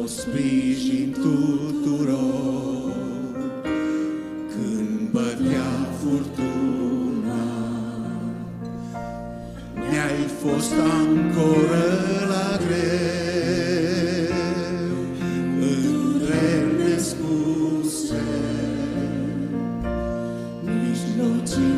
fost sprijin tuturor când bătea furtuna. Ne-ai fost ancoră la greu, în greu nespuse, mijlocii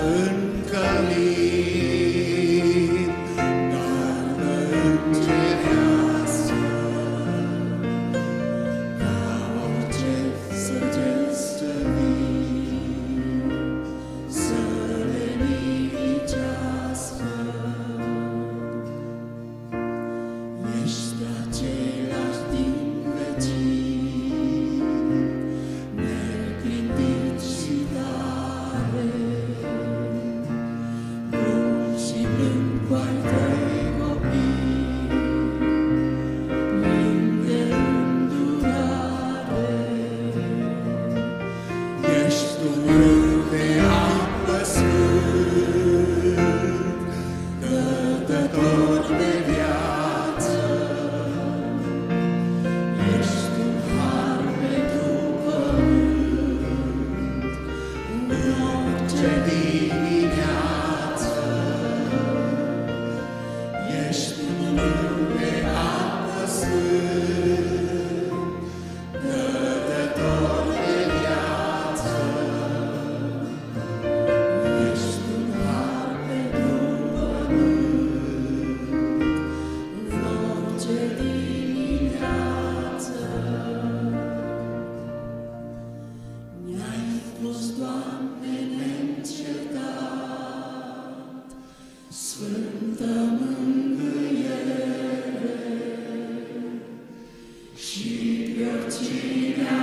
love. Not to thee. Sfântă și pe Cine